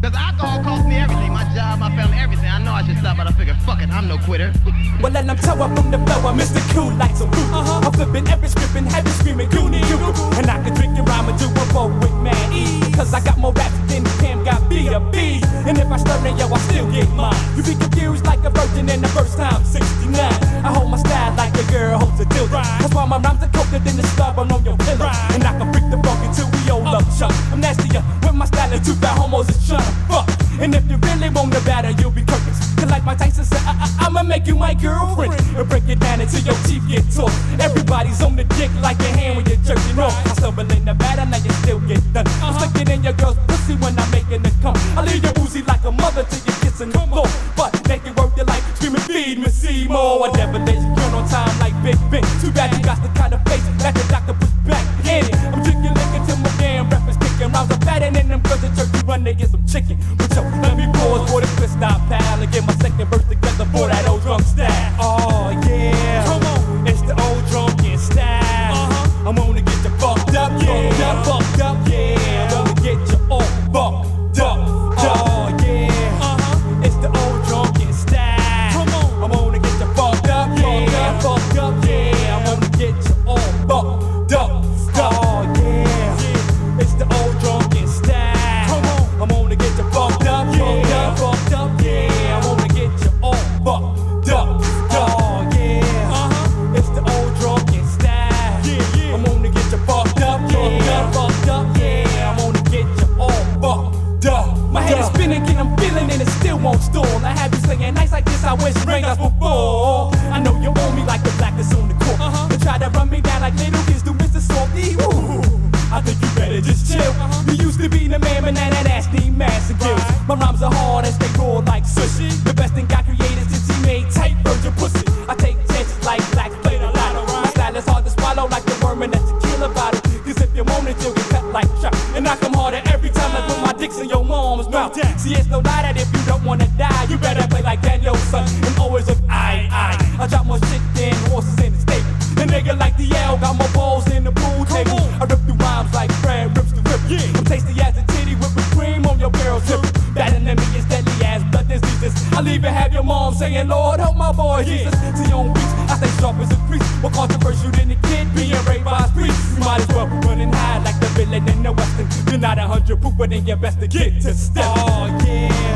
Cause alcohol costs me everything. My job, my family, everything. I know I should stop, but I figure, fuck it, I'm no quitter. Well, then I'm tower from the floor, Mr. Cool like some food. Uh-huh. I'm flipping every script and heavy screaming, Goonie, you. And I can drink your rhyme and do a roll with man E. Cause I got more raps than Cam got B to B. And if I stir then yo, I still get mine. You be confused like a virgin in the first time, 69. I hold my style like a girl holds a dildo. That's why my rhymes are colder than the star on your with my style and two fat homos is trying to fuck. And if you really want the battle, you'll be curtains. Cause like Mike Tyson said, I- I- I'ma make you my girlfriend. And break it down until your teeth get taught. Everybody's on the dick like a hand when you're jerking off. I stumble in the battle, now you still get done. I'm uh-huh. sticking in your girl's pussy when I'm making it come. I leave you woozy like a mother till you're kissing the floor. But make it worth your life, screaming, feed me, see more. I never let you on time like Big Ben. Too bad you got the kind of face Fatter than them girls at church who run, they get some chicken. But yo, let me pause for the twist stop pal and get my second verse together for that old drunk style. Oh won't. I have you singing nights like this, I wish raindrops would fall. I know you own me like the black that's on the court. Uh-huh. They try to run me down like little kids do Mr. Softee. Ooh. I think you better just chill. You used to be the man, but now that ass need massive gills. My rhymes are hard as they roll like sushi. The best thing God created since he made tight virgin pussy. I take chances like black play a lot. My style is hard to swallow like the worm in that tequila bottle. Cause if you want it, you'll get cut like Chuck. And I come harder every time I put my dicks in your mom's mouth. See, it's no lie that if wanna die, you better play like Daniel-san and always look I, I. I drop more shit than horses in the stable. A nigga like D.L. got more balls in the pool table. I rip through rhymes like Fred rips the rip. Yeah. I'm tasty as a titty with cream on your hip. Better than me is deadly as blood diseases. I'll even have your mom saying, Lord, help my boy Jesus. See on beats, I stay sharp as a priest. More controversial than a kid being raped by a priest. You might as well running high like the villain in the western. You're not a hundred proof, but then you're best to get to step. Oh yeah,